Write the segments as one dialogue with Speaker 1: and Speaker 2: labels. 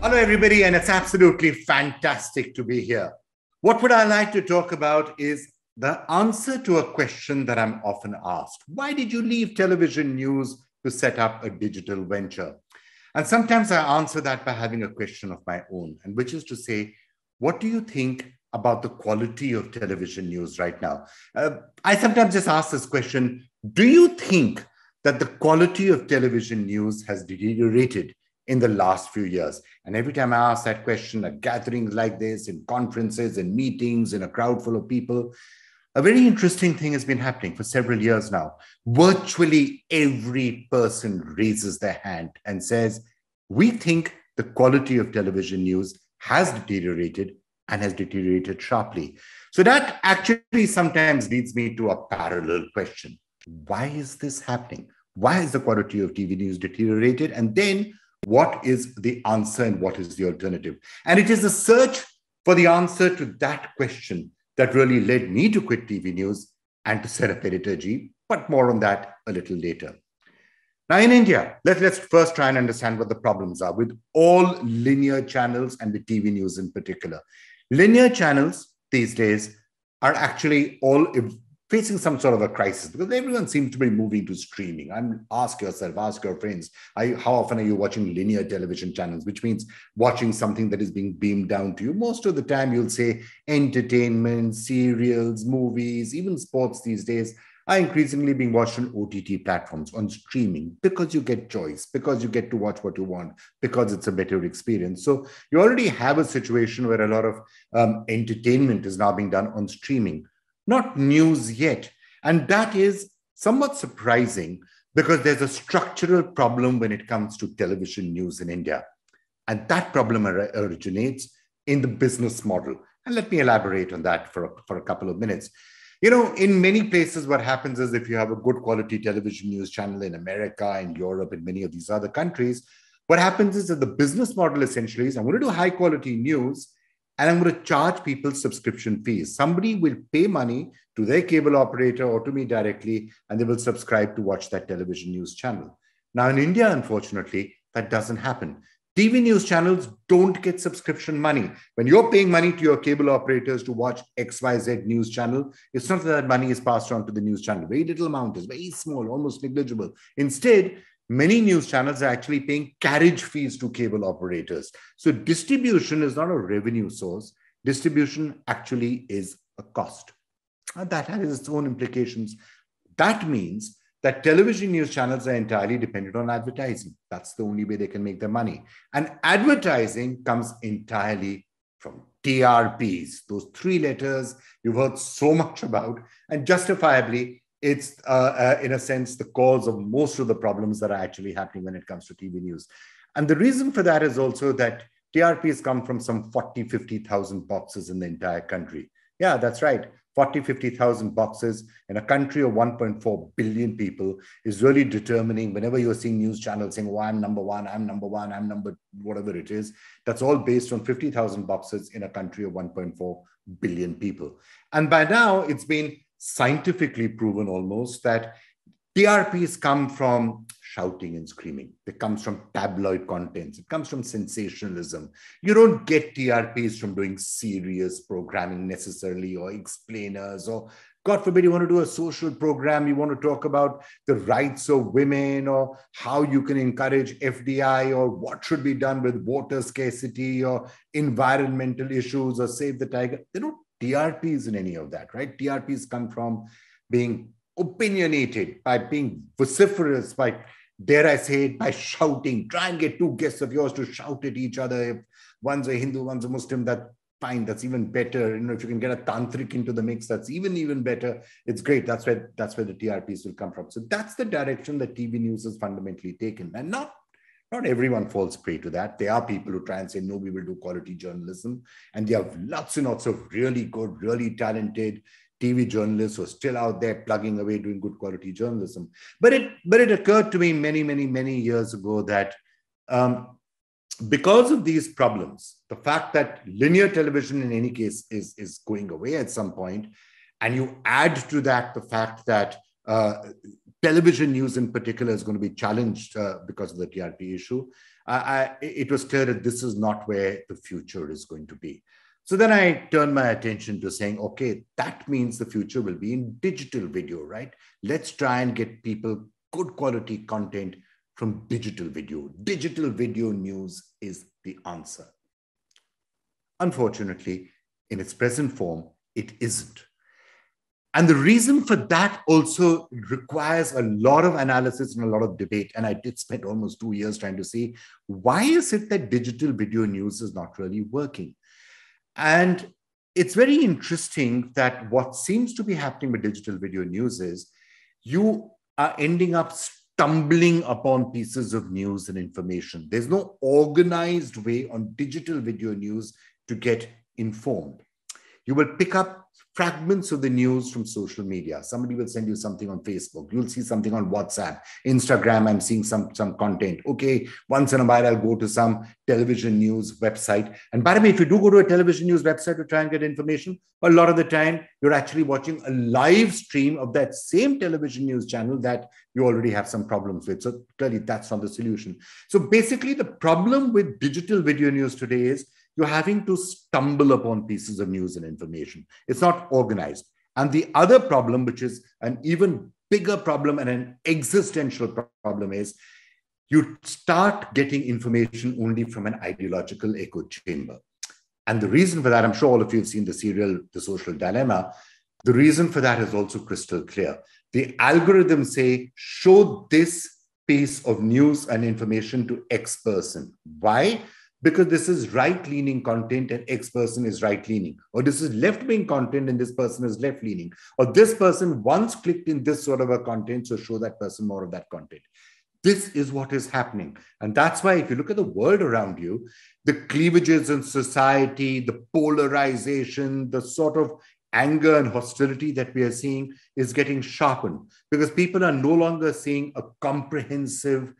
Speaker 1: Hello, everybody, and it's absolutely fantastic to be here. What would I like to talk about is the answer to a question that I'm often asked Why did you leave television news to set up a digital venture? And sometimes I answer that by having a question of my own, and which is to say, what do you think about the quality of television news right now? Uh, I sometimes just ask this question Do you think that the quality of television news has deteriorated in the last few years. And every time I ask that question at gatherings like this, in conferences, in meetings, in a crowd full of people, a very interesting thing has been happening for several years now. Virtually every person raises their hand and says, We think the quality of television news has deteriorated and has deteriorated sharply. So that actually sometimes leads me to a parallel question Why is this happening? Why is the quality of TV news deteriorated? And then what is the answer and what is the alternative? And it is the search for the answer to that question that really led me to quit TV news and to set up Editorji, but more on that a little later. Now, in India, let, let's first try and understand what the problems are with all linear channels and with TV news in particular. Linear channels these days are actually all facing some sort of a crisis because everyone seems to be moving to streaming. I'm ask yourself, ask your friends, you, how often are you watching linear television channels, which means watching something that is being beamed down to you. Most of the time, you'll say entertainment, serials, movies, even sports these days are increasingly being watched on OTT platforms, on streaming, because you get choice, because you get to watch what you want, because it's a better experience. So you already have a situation where a lot of um, entertainment is now being done on streaming not news yet. And that is somewhat surprising because there's a structural problem when it comes to television news in India. And that problem originates in the business model. And let me elaborate on that for, for a couple of minutes. You know, in many places, what happens is if you have a good quality television news channel in America, in Europe, in many of these other countries, what happens is that the business model essentially is I'm going to do high quality news and I'm going to charge people subscription fees. Somebody will pay money to their cable operator or to me directly, and they will subscribe to watch that television news channel. Now, in India, unfortunately, that doesn't happen. TV news channels don't get subscription money. When you're paying money to your cable operators to watch XYZ news channel, it's not that, that money is passed on to the news channel. Very little amount is very small, almost negligible. Instead, many news channels are actually paying carriage fees to cable operators. So distribution is not a revenue source. Distribution actually is a cost. And that has its own implications. That means that television news channels are entirely dependent on advertising. That's the only way they can make their money. And advertising comes entirely from TRPs, those three letters you've heard so much about. And justifiably, it's uh, uh, in a sense the cause of most of the problems that are actually happening when it comes to TV news. And the reason for that is also that TRPs come from some 40, 50,000 boxes in the entire country. Yeah, that's right. 40, 50,000 boxes in a country of 1.4 billion people is really determining whenever you're seeing news channels saying, oh, I'm number one, I'm number one, I'm number whatever it is. That's all based on 50,000 boxes in a country of 1.4 billion people. And by now, it's been scientifically proven almost that TRPs come from shouting and screaming. It comes from tabloid contents. It comes from sensationalism. You don't get TRPs from doing serious programming necessarily or explainers or God forbid you want to do a social program, you want to talk about the rights of women or how you can encourage FDI or what should be done with water scarcity or environmental issues or save the tiger. They don't TRPs in any of that, right? TRPs come from being opinionated, by being vociferous, by, dare I say it, by shouting. Try and get two guests of yours to shout at each other. If one's a Hindu, one's a Muslim, that fine. That's even better. You know, if you can get a tantric into the mix, that's even even better. It's great. That's where that's where the TRPs will come from. So that's the direction that TV news has fundamentally taken, and not not everyone falls prey to that. There are people who try and say, no, we will do quality journalism. And there are lots and lots of really good, really talented TV journalists who are still out there plugging away doing good quality journalism. But it, but it occurred to me many, many, many years ago that um, because of these problems, the fact that linear television in any case is, is going away at some point, and you add to that the fact that uh, television news in particular is going to be challenged uh, because of the TRP issue. I, it was clear that this is not where the future is going to be. So then I turned my attention to saying, okay, that means the future will be in digital video, right? Let's try and get people good quality content from digital video. Digital video news is the answer. Unfortunately, in its present form, it isn't. And the reason for that also requires a lot of analysis and a lot of debate. And I did spend almost two years trying to see why is it that digital video news is not really working? And it's very interesting that what seems to be happening with digital video news is you are ending up stumbling upon pieces of news and information. There's no organized way on digital video news to get informed. You will pick up fragments of the news from social media. Somebody will send you something on Facebook. You'll see something on WhatsApp, Instagram. I'm seeing some, some content. Okay, once in a while, I'll go to some television news website. And by the way, if you do go to a television news website to try and get information, a lot of the time, you're actually watching a live stream of that same television news channel that you already have some problems with. So clearly, that's not the solution. So basically, the problem with digital video news today is you're having to stumble upon pieces of news and information. It's not organized. And the other problem, which is an even bigger problem and an existential problem, is you start getting information only from an ideological echo chamber. And the reason for that, I'm sure all of you have seen the serial, The Social Dilemma. The reason for that is also crystal clear. The algorithms say, show this piece of news and information to X person. Why? Because this is right leaning content and X person is right leaning, or this is left wing content and this person is left leaning, or this person once clicked in this sort of a content, so show that person more of that content. This is what is happening. And that's why, if you look at the world around you, the cleavages in society, the polarization, the sort of anger and hostility that we are seeing is getting sharpened because people are no longer seeing a comprehensive,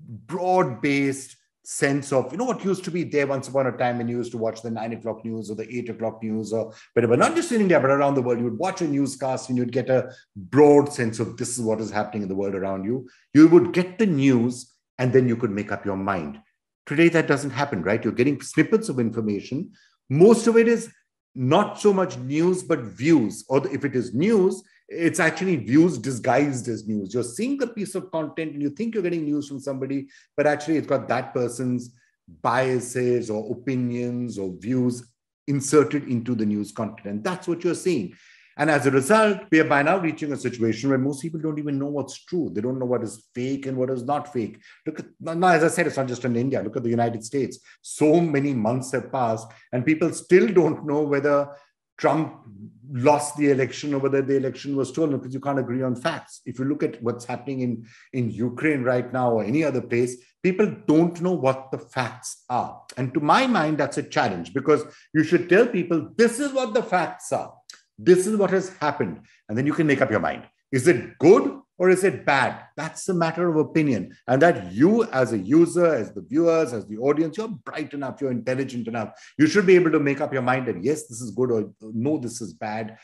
Speaker 1: broad based, sense of, you know, what used to be there once upon a time when you used to watch the nine o'clock news or the eight o'clock news or whatever, not just in India, but around the world. You would watch a newscast and you'd get a broad sense of this is what is happening in the world around you. You would get the news and then you could make up your mind. Today, that doesn't happen, right? You're getting snippets of information. Most of it is not so much news, but views. Or if it is news, it's actually views disguised as news. You're seeing the piece of content and you think you're getting news from somebody, but actually it's got that person's biases or opinions or views inserted into the news content. And that's what you're seeing. And as a result, we are by now reaching a situation where most people don't even know what's true. They don't know what is fake and what is not fake. Look now, as I said, it's not just in India. Look at the United States. So many months have passed, and people still don't know whether Trump lost the election or whether the election was stolen because you can't agree on facts. If you look at what's happening in, in Ukraine right now or any other place, people don't know what the facts are. And to my mind, that's a challenge because you should tell people this is what the facts are. This is what has happened. And then you can make up your mind. Is it good or is it bad? That's a matter of opinion. And that you, as a user, as the viewers, as the audience, you're bright enough, you're intelligent enough. You should be able to make up your mind that yes, this is good or no, this is bad.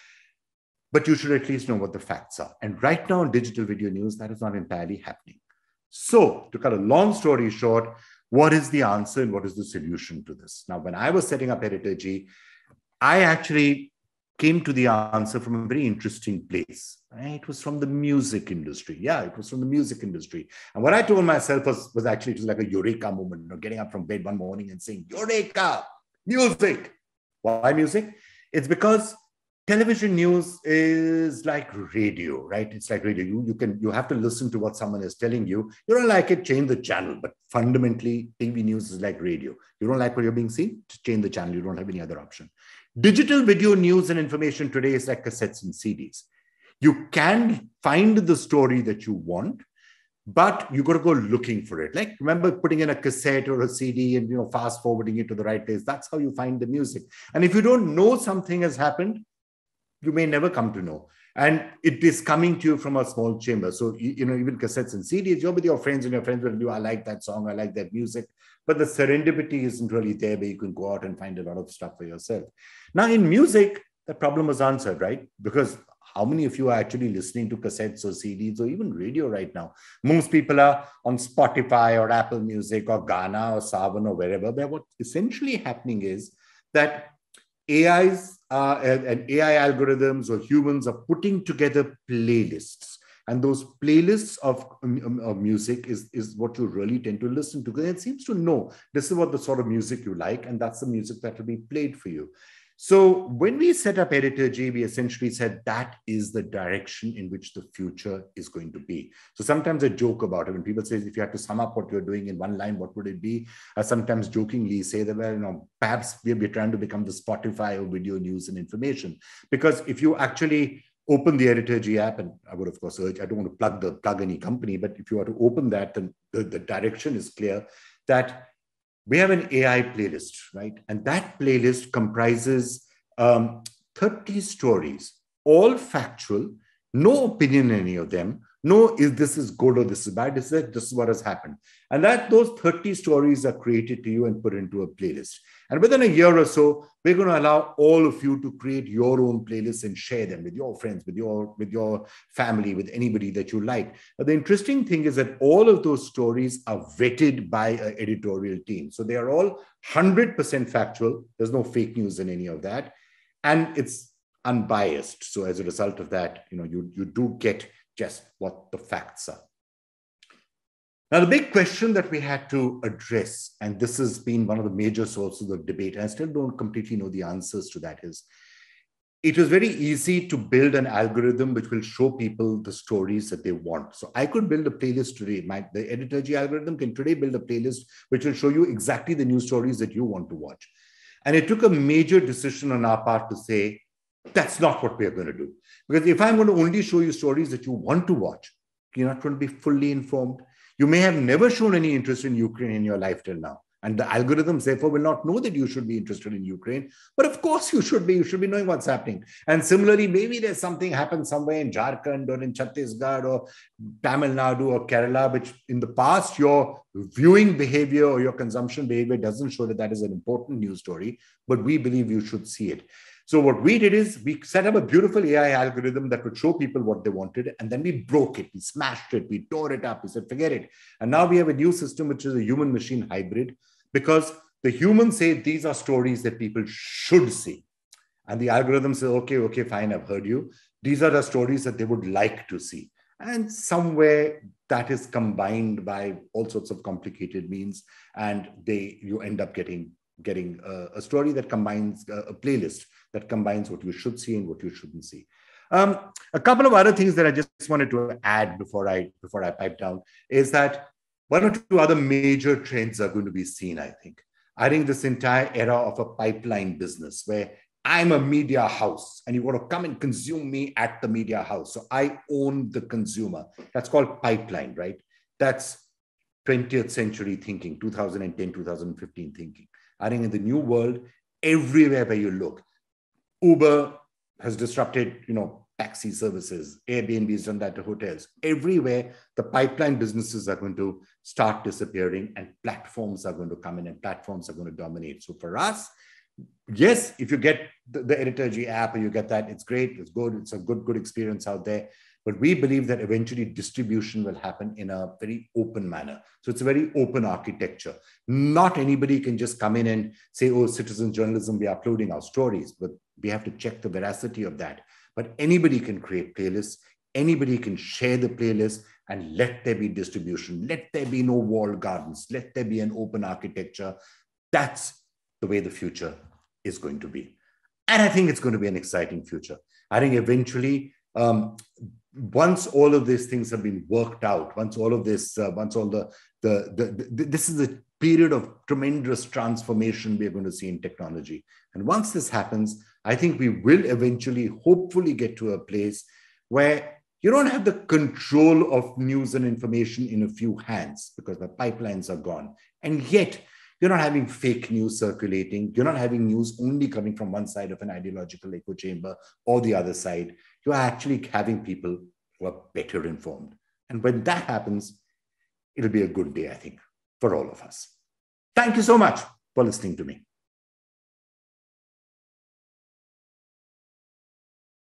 Speaker 1: But you should at least know what the facts are. And right now in digital video news, that is not entirely happening. So, to cut a long story short, what is the answer and what is the solution to this? Now, when I was setting up Editor I actually came to the answer from a very interesting place. Right? It was from the music industry. Yeah, it was from the music industry. And what I told myself was, was actually it was like a eureka moment, you know, getting up from bed one morning and saying, Eureka, music. Why music? It's because television news is like radio, right? It's like radio. You, you can you have to listen to what someone is telling you. You don't like it, change the channel. But fundamentally, TV news is like radio. You don't like what you're being seen, change the channel. You don't have any other option. Digital video news and information today is like cassettes and CDs. You can find the story that you want, but you got to go looking for it. Like remember putting in a cassette or a CD and you know fast forwarding it to the right place. That's how you find the music. And if you don't know something has happened, you may never come to know. And it is coming to you from a small chamber. So you, you know even cassettes and CDs, you're with your friends and your friends will do. I like that song. I like that music but the serendipity isn't really there where you can go out and find a lot of stuff for yourself. Now, in music, the problem was answered, right? Because how many of you are actually listening to cassettes or CDs or even radio right now? Most people are on Spotify or Apple Music or Gaana or Saavn or wherever. But what's essentially happening is that AIs uh, and AI algorithms or humans are putting together playlists. And those playlists of, um, um, of music is, is what you really tend to listen to because it seems to know this is what the sort of music you like, and that's the music that will be played for you. So when we set up Editorji, we essentially said that is the direction in which the future is going to be. So sometimes I joke about it when people say, if you had to sum up what you're doing in one line, what would it be? I sometimes jokingly say that, well, you know, perhaps we're trying to become the Spotify of video news and information. Because if you actually open the Editorji app, and I would of course urge, I don't want to plug the plug any company, but if you were to open that, then the, the direction is clear that we have an AI playlist, right? And that playlist comprises um, 30 stories, all factual, no opinion in any of them, no is this is good or this is bad? This is this is what has happened. And that those 30 stories are created to you and put into a playlist. And within a year or so we're going to allow all of you to create your own playlists and share them with your friends with your with your family with anybody that you like. But the interesting thing is that all of those stories are vetted by an editorial team. So they are all 100% factual. There's no fake news in any of that. And it's unbiased. So as a result of that you know you you do get just what the facts are. Now, the big question that we had to address, and this has been one of the major sources of debate, and I still don't completely know the answers to that, is it was very easy to build an algorithm which will show people the stories that they want. So I could build a playlist today. My, the Editorji algorithm can today build a playlist which will show you exactly the news stories that you want to watch. And it took a major decision on our part to say, that's not what we're going to do. Because if I'm going to only show you stories that you want to watch, you're not going to be fully informed. You may have never shown any interest in Ukraine in your life till now. And the algorithms, therefore, will not know that you should be interested in Ukraine. But of course, you should be. You should be knowing what's happening. And similarly, maybe there's something happened somewhere in Jharkhand or in Chhattisgarh or Tamil Nadu or Kerala, which in the past, your viewing behavior or your consumption behavior doesn't show that that is an important news story. But we believe you should see it. So what we did is we set up a beautiful AI algorithm that would show people what they wanted, and then we broke it, we smashed it, we tore it up, we said, forget it. And now we have a new system, which is a human machine hybrid, because the humans say these are stories that people should see. And the algorithm says, okay, okay, fine, I've heard you. These are the stories that they would like to see. And somewhere that is combined by all sorts of complicated means, and they you end up getting getting a, a story that combines a, a playlist that combines what you should see and what you shouldn't see. Um, a couple of other things that I just wanted to add before I before I pipe down is that one or two other major trends are going to be seen. I think. I think this entire era of a pipeline business where I'm a media house and you want to come and consume me at the media house. So I own the consumer. That's called pipeline, right? That's 20th century thinking, 2010, 2015 thinking. I think in the new world, everywhere where you look, Uber has disrupted, you know, taxi services. Airbnb has done that to hotels. Everywhere, the pipeline businesses are going to start disappearing and platforms are going to come in and platforms are going to dominate. So for us, yes, if you get the, the Editorji app or you get that, it's great. It's good. It's a good, good experience out there. But we believe that eventually distribution will happen in a very open manner. So it's a very open architecture. Not anybody can just come in and say, oh, citizen journalism, we're uploading our stories, but we have to check the veracity of that. But anybody can create playlists, anybody can share the playlist, and let there be distribution. Let there be no walled gardens. Let there be an open architecture. That's the way the future is going to be. And I think it's going to be an exciting future. I think eventually um, once all of these things have been worked out, once all of this, uh, once all the, the, the, the, this is a period of tremendous transformation we're going to see in technology. And once this happens, I think we will eventually, hopefully, get to a place where you don't have the control of news and information in a few hands because the pipelines are gone. And yet, you're not having fake news circulating. You're not having news only coming from one side of an ideological echo chamber or the other side. You're actually having people who are better informed. And when that happens, it'll be a good day, I think, for all of us. Thank you so much for listening to me.